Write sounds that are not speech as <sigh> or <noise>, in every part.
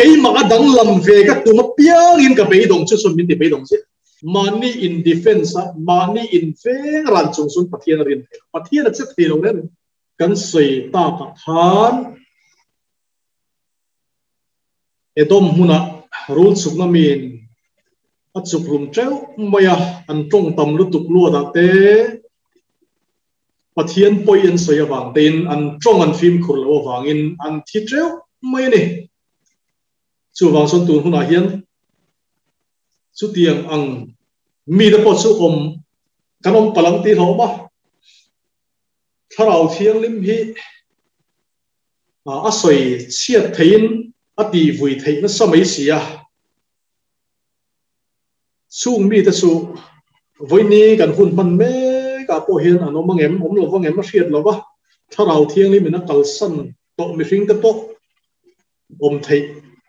cái mà đang làm về các tụi nó biếng in cái bấy đồng chứ xuân mình thì bấy đồng chứ money in defense money in fair phát hiện sun phát hiện pathian chắc thì đâu đấy. Cần sui ta ka than edom huna nó suk na min lùm treo mày à anh trung tâm lúc tục lúa lu thế phát hiện bôi an soya vàng tiền anh trong anh phim khur vàng in anh thiết treo mày này chu wang son tu huna hian chu tiang ang mi da po chu om kanom palang ti lo ba tharau thiang lim hi à, a soi chiat thein a ti vui sao mấy gì sia sung mi ta su voi ni kan hun man me ka po hian ano à, mangem om lo wangem ma hriat lo ba tharau thiang lim na kal san to mi hring te po om thei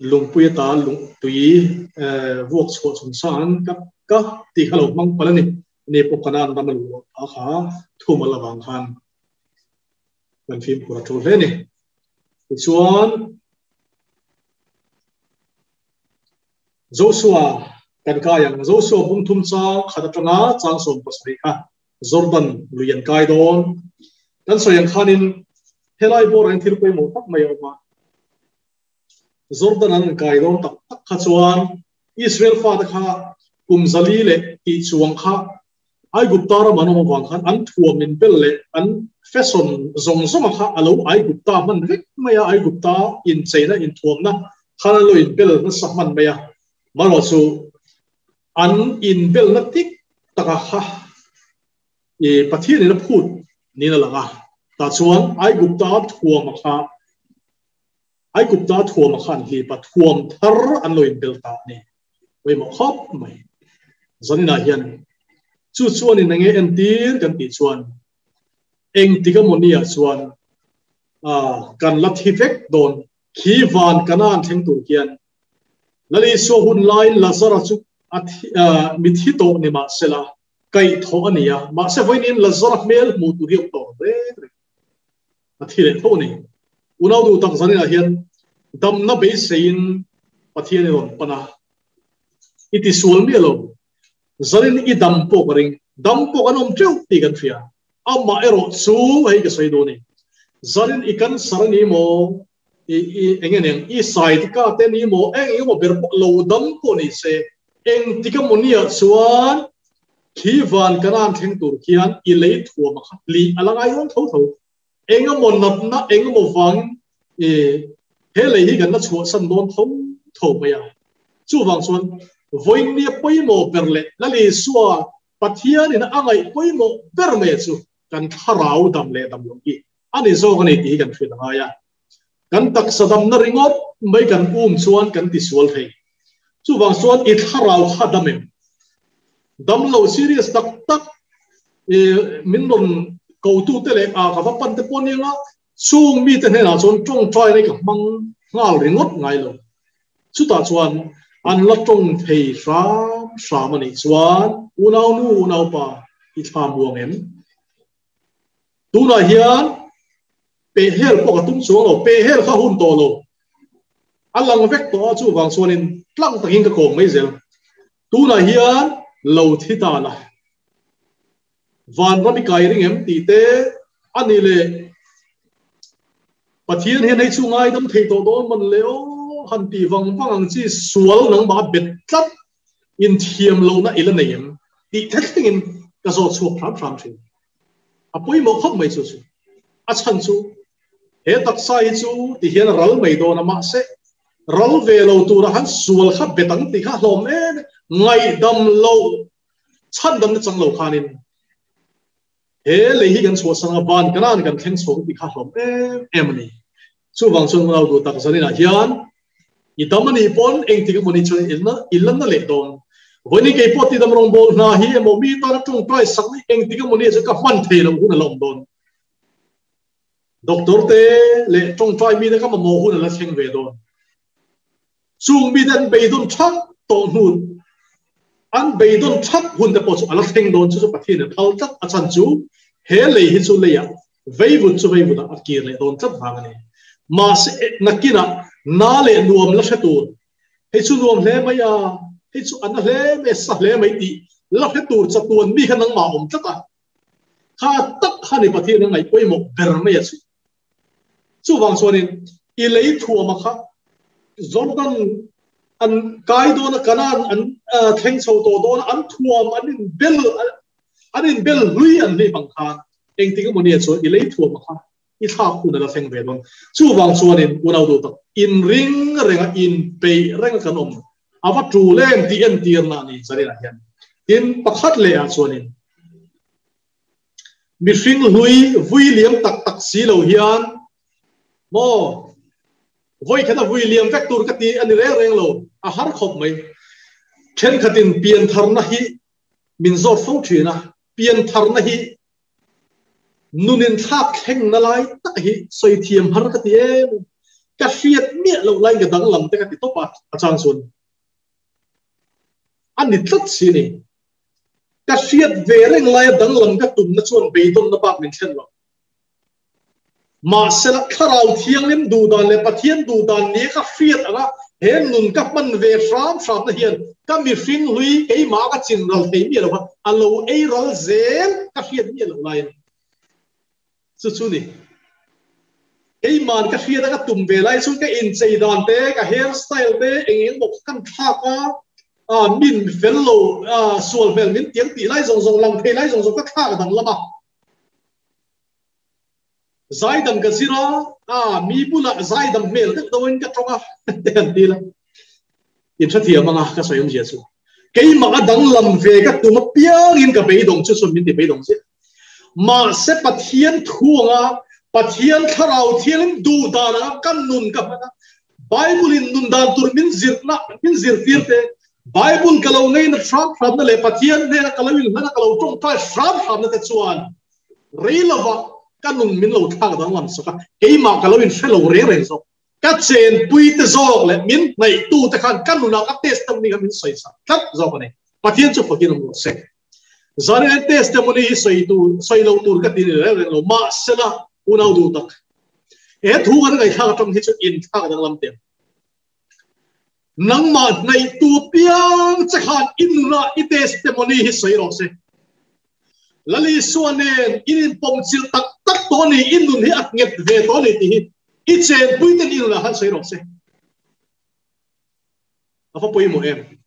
kong a hian e en tir tu thatak mai min lo bu chi reng mai ni ti chuan in kan soin khan in mo sia po e he ti lai hian tong sual zo maya lungpui ta lung tui vuok chho chun san ka ka ti halo mang palani ne po kanan ramal a kha thuma lawang khan kan phim của trâu thế này thì chuan Joshua kan ka yang Joshua bung thum cha khada tanga chang som pasri kha Jordan luyan kai don kan so yang khanin helai bo rang thir poi mo tak mai ma Jordan an kai don tak tak kha chuan Israel fa da kha kum zali le ti chuang kha ai gupta ra mano wang khan an thuam min bel le an fashion zong zong kha alo ai gupta man vek maya ai gupta in chaina in thuam na khala lo in bel na sahman maya maro chu an in bel na tik taka kha e pathi ni na phut ni na langa ta chuan ai gupta thuam kha ไอ้กุบตาทวมขันฮีปะทวมทาร์อันลอยเบลตาเนี่ยไว้มาครอบไหมสันนิษฐานชุดชวนในี่นังเอ็นตีนกันตีชวนเองติกมนียชวนอ่ากันลัทธิเฟกโดนขีวานกันนานเทงตุเกียนแล้วนี่ชวนหุ่นไล่ลาซาราชุกอ่ามิทิโตนี่มาเซลาไก่ทอนี่ยมาเซสวันนี้ลาซาราเมลมูตุเรียกต่อเร่อธิเรโตนี่ unau du tak zanin a hian, dam na be sein pathian ron pana. Iti sual mi lo zarin i dam po ring. Dam po anom treu ti kan fia amma ero su hei ka sai do ni. Zarin kan sarani mo, i i engen eng i sai ti ka te ni mo, eng i mo ber lo dam po ni se. Eng ti ka mo monia suan khi van kanan theng tur khian i le thua ma khat li alangai on tho tho anh em một mo nat anh em một wang e thế le hi gần nó chu sân don thông thổ bây giờ chú vàng xuân, với nia poimo ấy lali mồ pathian in chú cần perme chu kan đầm dam le anh ấy ki ani zo gần ti kan thil nga ya kan tak sadam na ringot mai kan um chuan kan ti sual thei chu wang suan i tharau kha đầm em. Đầm lo serious tắc tắc mình min don ko tu te le a ka va pan te poninga chung mi te ne na chon trong trai nei ka mang ngal ringot ngai lo chu ta chuan an la tong thei ram sam ani chuan unau nu unau pa i tham buang em tu na hian pe hel po ka tum chuang lo pe hel kha hun to lo alang vek to chu wang chuanin tlang takin ka kong mai zel tu na hian lo thi ta la van rami kai ring em ti te ani le pathian hiện nei chu ngai dam thei to do man leo han ti wang wang ang chi sual nang ba bet tlat in thiam lo na ila nei em ti thak ting in ka zo chu phram phram thin a poi mo khop mai chu chu a chan chu he tak sai chu ti hian ral mai do na ma se ral ve lo tu ra han sual kha betang ti kha hlom e ngai dam lo chan dam na chang lo khanin he le hi gan chu sang ban kanan kan thleng chho ti kha hlom e em ni chu wang chung lo du tak zanina hian i tamani pon eng tik moni chu ilna ilan na le don voni ke poti dam rong bol na hi mo mi ta tung trai sak ni eng tik moni chu ka man the lo hun lom don doctor te le tung trai mi ka mo hun la theng ve don chung mi den be don thak to hun an bay don thak hun de po ala theng don chu pathin phal tak achan chu he le hi chu le ya vei vu chu vei vu da akir le don chat hang ne ma se nakina na le nuam la hre he chu nuam le mai ya he chu an le me sa le mai ti la hre cha tuan mi khanang ma om tlaka kha tak kha ni pathin na ngai koi mo ber me ya chu chu wang so sonin i lei thu ma kha jordan อันกายโดนกันนั้นอันแทงโซโตโดนอันทัวมอันอินเบลอันอินเบลลุยอันนี้บางครั้งเองที่ก็มันเนี่ยส่วนอีเล่ทัวมครับอีท่าคุณอะไรเซ็งเวดบังสู้บางส่วนเนี่ยอุณหภูมิอินริงเร่งอินเปย์เร่งกันอมอาวัตถุเล่นที่เอ็นที่นั่นนี่สรีระยันอินประคัดเลยส่วนนี้มีสิงลุยวุ้เลียมตักตักสีเหลวยันโม vui liam vek tur ka ti ani re reng lo a har khop mai chen khatin pian thar na hi min zor phong thina pian thar na hi nunin thak kheng na lai tak hi soi thiam har ka ti em ka fiat mia lo lai ga dang lam te ka ti topa achang sun an ni tlat si ni ka fiat ve reng lai dang lam ka tum na chuan be dom na pak min chen lo mà sẽ là khá rau thiêng lên đủ đàn lên bắt thiên, đủ đàn nhé các phiệt à hẹn nụn các bạn về sớm sớm là hiền. Các mi xin lui cái má các chuyện rồi thấy biết đâu à lâu ấy rồi dễ các phiệt biết đâu này. Chú chú này cái mà các phiệt các tụm về lại xuống cái in xây đàn thế cái hairstyle thế anh ấy một căn tháp á à min fellow à suol fel min tiếng tỷ lại rồng rồng lòng thế lại rồng rồng các khác đằng lắm à zai đằng cái gì đó à mi bu là zai đằng mel cái đâu anh cái trong à tiền tỷ là in sát thiệt mà cái sợi ông Giêsu cái mà đằng lầm về cái tụm piang in cái bê đồng chứ xuân min thì bế đồng chứ mà sẽ bắt thiên thuông à pathian tharau thianin du dana kan nun ka hana bible in nun dan tur min zirna min zir tirte bible kalau nei na tram tram na le pathian ne na kalau in na kalau tong ta tram tram na te chuan. Reilawa kan nun min lo thang dang lam soka ei ma kalau in fellow re re so ka chen pui te zok le min nei tu te khan kan nun na test tam ni min soi sa tat zok ne pathian chu pakin mo se zane testimony soi tu soi lo tur ka tin re re lo ma sela unau du tak e thu kan ngai thang trong hi chu in thang dang lam te nang ma nei tu piang chakhan in na i testimony hi soi ro se lali suanen in pom chil tak tak to ni in nun hi at nget ve to ni ti i chen pui ten in la han soi ro se apa poi mo em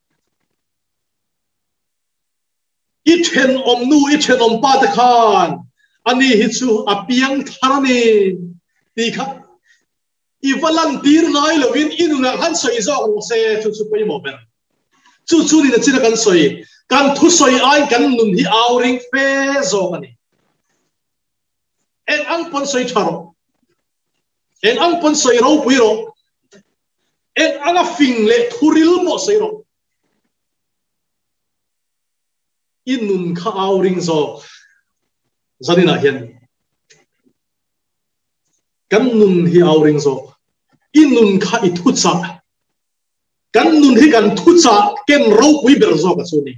i chen om nu i chen om pa ta khan ani hi chu apiang tharani ti kha i volunteer ngai lo in inu na han soi zo ro se chu chu pai mo ben chu chu ni na china kan soi kan thu soi ai kan nun hi auring fe zo ani en ang pon soy charo. En ang pon soy ro puiro. En anga fing le thuril mo soy ro in nun kha auring zo. Zanina hian. Kan nun hi auring zo. In nun kha i thu cha kan nun hi kan thu cha ken ro pui ber zo ka suni.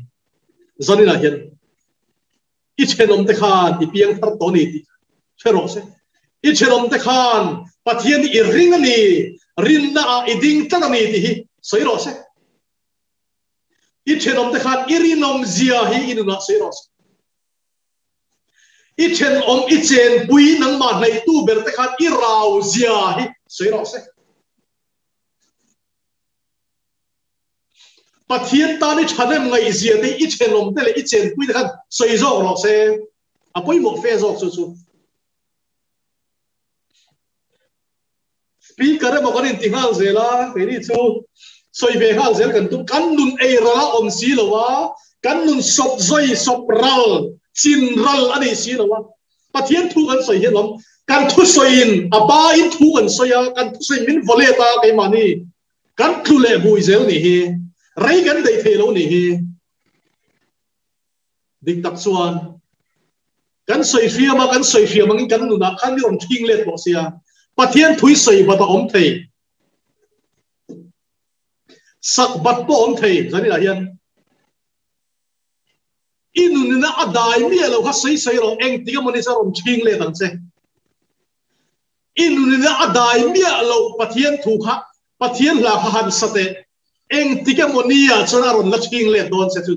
Zanina hian. I chenom te khan i piang thar to ni ti chero se i chenom te khan pathian i ring ani rin na a iding ta ni ti hi soi ro se i chenom te khan, i rinom zia hi inu na soi ro se i chen om i chen pui nang ma nei tu ber te khan, i rau zia hi soi ro se pathian ta ni chanem ngai zia te i chen om te le, i chen pui te khan soi zo ro se a mo fe zo chu chu speaker mo kan ti hal zela te ni chu soi ve hal zel kan tu kan nun ei ra om si lo wa kan nun sop zoi sop ral chin ral ani si lo wa pathian thu kan soi hian lom kan thu soi in. Aba in thu kan soya kan thu soi min voleta kai mani kan thu le bui zel ni hi. Rai kan dei the lo ni hi. Dik tak chuan kan soi fia ma kan soi fia mangin kan nu na khan ni om thing let bo sia pathian thui soi ba ta om thei sak bat po om thei zani là hian inu na adai mi e lo kha sei sei ro eng tiga mo ni sa rom thing le dang che inu ni na adai mi e lo pathian thu kha pathian la kha han sate eng ti mo ni ya chona ron la thing le don se chu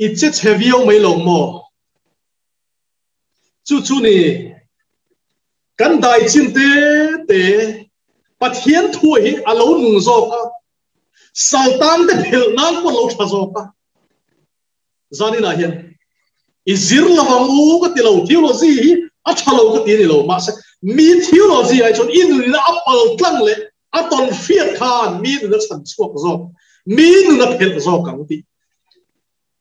一直车尾没龙么？จู่จู่นี่กันได้จินเตเตปะเทียนถวยอารมณ์หนุ่งโซกะสังตามเตเพลนางคนเราชาโซกะจานี่นะเห็นอีจิรละวังอูก็ติเราทิวโลจีอัชาเราก็ตีนี่เรามาสมีทิวโลจีไอชนอินนี่นะอัปเปิลกลังเลยอัตอนเฟียดคานมีนี่นะสันสวกโซมีนี่นะเพลโซกังตี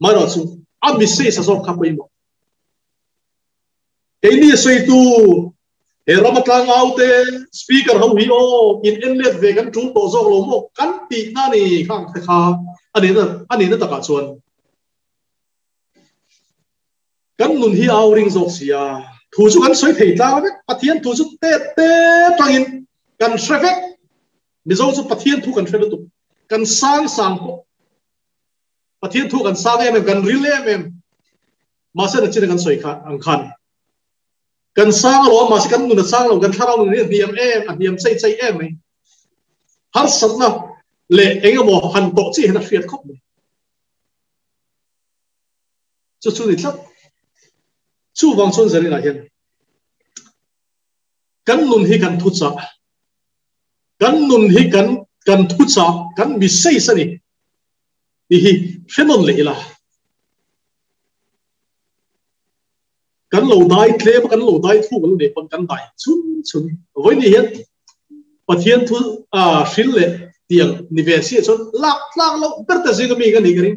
maro chu a mi se sa so kha poi mo ke ni sei tu e ramatlang autte speaker ho hi o in inlet ve kan tu to zo lo mo kan ti na ni khang kha ani na ani na ta ka chuan kan nun hi au ring zok sia ah. thu chu kan soi thei tla ve pathian thu chu te te tangin kan shrevek mi zo chu pathian thu kan shrevek tu. Kan sang sang ko pathian thu kan sang em kan ril em em. Ma se na chin kan soi kha ang khan kan sang lo ma se kan nu sang lo kan tharau ni diam em a diam sei sei em mai har sat na le eng han to chi na fiat khop ni chu chu ni thlap chu wang chon zari na hian kan nun hi kan thu cha kan nun hi kan kan thu cha kan mi sei thì sẽ nó là cắn lầu đai thế mà cắn lầu đai thu vẫn để bằng cắn đai chun chun. Với đi hết và thiên thu à xin lệ tiền ni về xe chun, lạc lạc lâu, tất cả gì cái mình cái này cái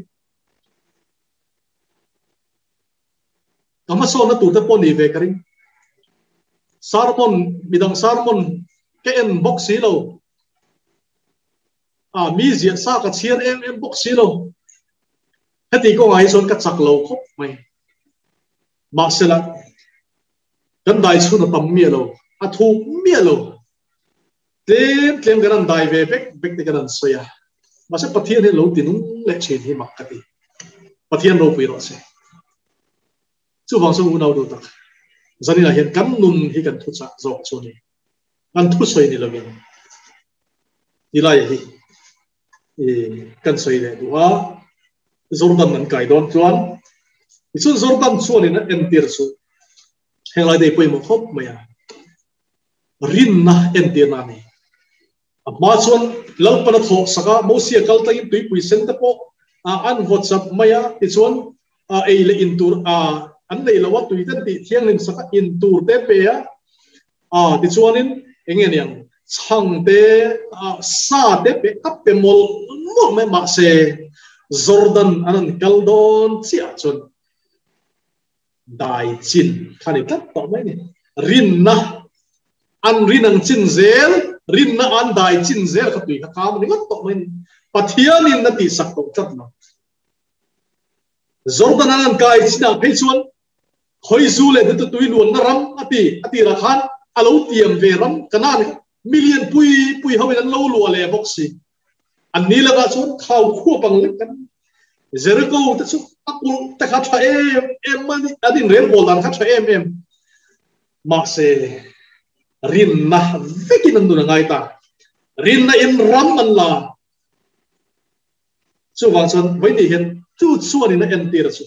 đó mà sau nó tụt tới pon ni về cái sarmon bidang sarmon cái em box xí lâu à mi diện sa cả chiến em em bốc xí đâu hết thì có ai xuống cắt chặt lâu khóc mày. Mà sẽ là, gần đại số nó tầm mía lâu à thu mía lâu tem tem cái này đại về bếc bếc cái này xoay à. Mà sẽ bắt thiên lâu tiền cũng lệ chế thì mặc cái gì bắt thiên lâu bị rồi sẽ. Chú vang sung unau đồ giờ này là hiện cắm nun thì cần thu cha zo chu ni ăn thu xoay này là mình đi lại gì kan soi le duwa zorban nan kai don chuan. Isun zordan chuan in en tir su helai dei poi mo khop maya rin na en tir na ni ma chuan lo pana tho saka mo sia kal tai tui pui sen ta po a an whatsapp maya ti chuan a ei le in tur a an nei lawa tui tan ti thiang lim saka in tur te pe a a ti chuanin engen yang sang te à, sa te pe, kap pe mol mo me ma se. Jordan anan kaldon chia chun dai chin, khani tat to mai ni. Rin na, an rin ang chin zel, rin na an dai chin zel ka tui ka kam ni ngot to mai ni. Pathian in na ti sak to chat no jordan anan kai china pe chuan, khoi zu le de tui luan na ram ati ati ra khan alo tiam ve ram kanan million pui pui ho kan lo lo le box si. An ni la ga chu khau khu pang le kan. Zero ta chu akul ta kha tha em em man adin rel bol dan kha tha em em. Ma se, rin na vekin an duna ngai ta. Rin na in ram an la. Chu wang chon vai ni hen chu chuan in en tir chu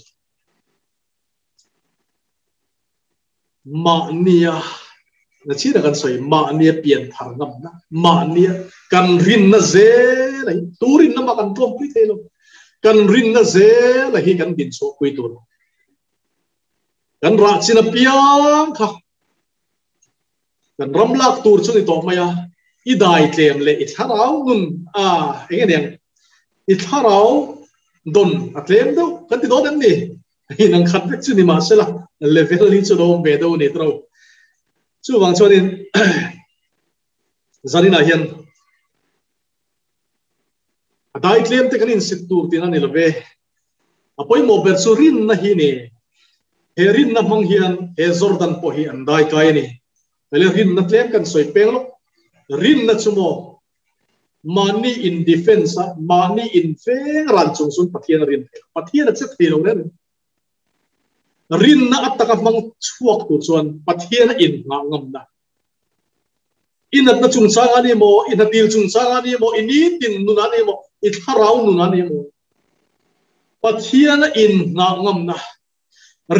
ma nia na chi na kan soi ma nia pian thar ngam na ma nia kan rin na ze lai turin na ma kan tom pi the lo kan rin na ze la hi kan bin so kui tur kan ra china piang kha kan ram lak tur chu ni to maya i dai tlem le i tharau nun a enge deng i tharau don a tlem do kan ti do dem ni hi nang khat chu ni ma se la level ni chu do be do ni tro chu wang cho din zarina hian dai tlem te kan in sit tur tin ani love apoi mo ber chu rin na hi ni he rin na mong hian he jordan po hi an dai kai ni le rin na tlem kan soi peng lo rin na chumo money in defense money in feng ran chung sun pathian rin. Pathian chet thilo đấy. Rin na ataka mang chuak tu chuan pathian in nga ngam na. Inat na chung chang ani mo ina til chung chang ani mo ini tin nu na ni mo i tharau nu na ni mo. Pathian in nga ngam na.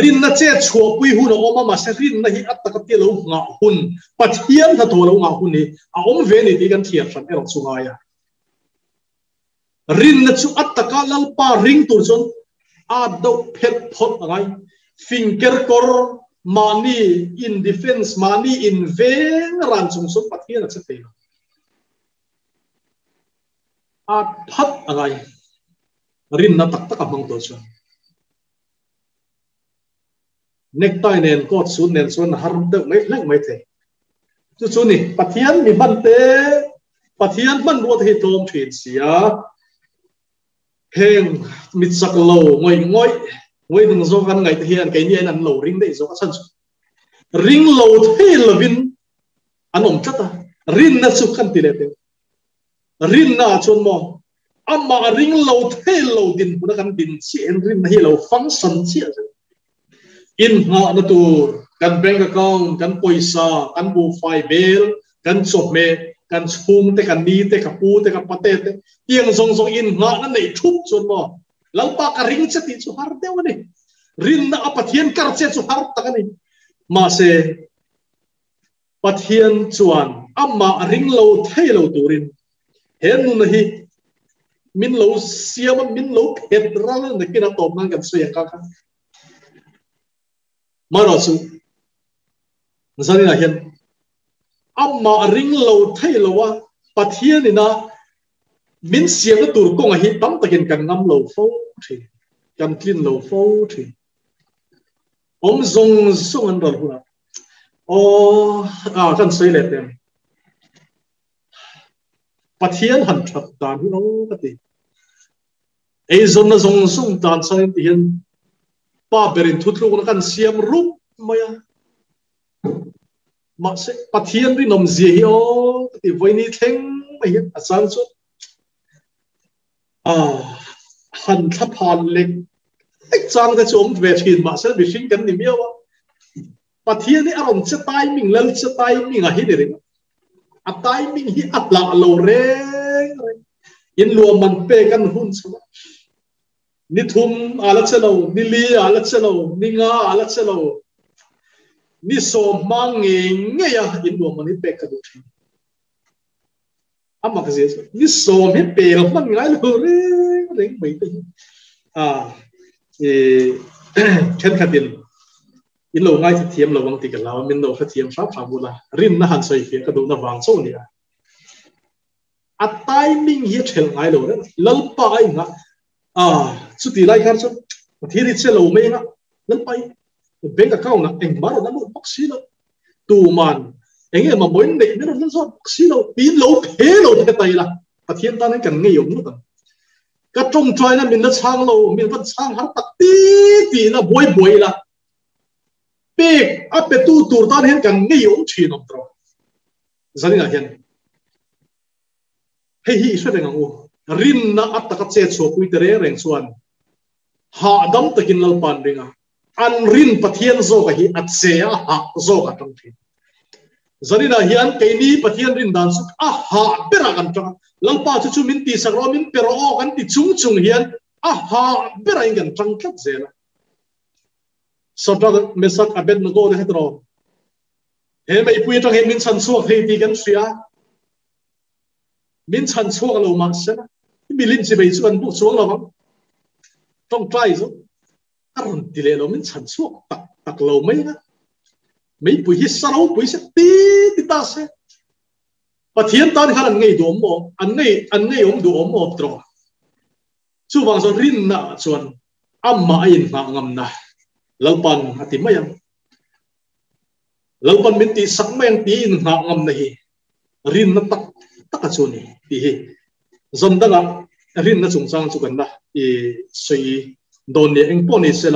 Rin na che chua pui hun o ma ma se rin na hi at ta ti lo nga hun. Pathian tha to lo nga hun ni a om ve ni ti kan thiam san ero chunga ya rin na chu at ta ka lal pa ring tur chon a do phet phot ngai finger kor mani in defense mani in veng ran chung sun pat hian che te a phat angai rin na tak tak a mang to chon necktie nen kot sun nen sun har de mai lek mai te chu chu ni pathian mi ban te pathian ban ruat hi tom thin sia heng mit sak lo ngoi ngoi ngoi ding zo gan ngai te hian kai ni an lo ring dei zo ka san ring lo the lovin anom chata rin na su kan ti le te rin na chon mo amma ring lo the lo din puna kan din chi en rin na hi lo function chi in nga na tur kan bank account kan poisa kan bu fai bill kan chop me kan chung te kan ni te ka pu te ka pate te tiang zong zong in nga na nei thup chun mo lau pa ka ring che ti chu har te rin na apathian kar che chu har ta ni ma se pathian chuan amma ring lo thei lo turin hen nu na hi, min lo siam, min lo phet ral na kina top nang kan suya ka ka. Maro su. Zani na hian amma ring lo thai lo wa, pathian ina min siam na tur kong hi, tam takin kan ngam lo fo thì kan clean lo fo thi om zong song an rol huna o a kan sei le tem pathian han thap tan hi lo ka ti ei zon na zong song tan sang ti hian pa berin thutlu na kan siam rup maya ma se pathian đi nom zia hi o ti voini theng mai hi sáng chu à. หันทพอนเล็กไอ้จางจะชมเวทีมาเสบิชิงกันนี่เมียวะปะเทียนี่อารมณ์จะตายมิงเลิจะตายมิงอะฮิเดริงอัตายมิงฮิอัตละโลเรงยินรวมันเปกันหุ่นสวะนิทุมอาลักษณะนิลีอาลักษณะนิงาอาลักษณะนิโสมังเงเงียยินรวมันเปกันดูทีอามาเกษตรนิโสมใเปลมันไงลูเร่ đến mai te à thì <clears throat> chân khát tiền in lâu ngay thì thiêm lâu vắng thì cả lâu mình lâu khát thiêm pháp phạm vô là rin na hàn soi phía cái do na vàng sâu nè à timing hi thel ngai lo re lal pa ngã à su thì lai khar chu thi ri che lo me nga lal pai bank account là eng maro na mo bok si lo tu man eng e ma moin nei na na so bok đâu, lo pin thế lâu lo tay là. Và thiên ta na trung trai na min na chang lo min va chang har ti ti na boy boy la tu ta hen kan nge yong chi nom tro zani na hen hei hi so deng rin na at ta ka che pui tere reng suan ha dam takin lal pan ringa an rin pathian zo ka hi at se a ha zo ka tang thi zani na hian ke ni pathian rin dan su a ha bera kan tang pa chu chu min ti sak ro min pero o kan ti chung chung hian, a ha, bera in kan tang khat zela so ta mesak abet no go le hetro he mai pui tang he min san suak he ti kan sia. Min san suak lo ma se mi lin si bai chuan bu chuang lo tong trai zo. Arun ti le lo min san suak tak tak lo mai na. Mai pui hi sa ro pui se ti ti ta se và thiên tan khá là ngay đồ mò anh ngay anh ngay ông đồ mò trò chú vàng cho rin na chuan âm mà in ngạ ngầm na lâu pan hạt tím mấy lâu bàn mình tí sắc men tí in ngạ ngầm này rin na tắc tắc cái chuan này tí dân đó rin na chung sang chu gần da i suy đồn này anh bọn này sẽ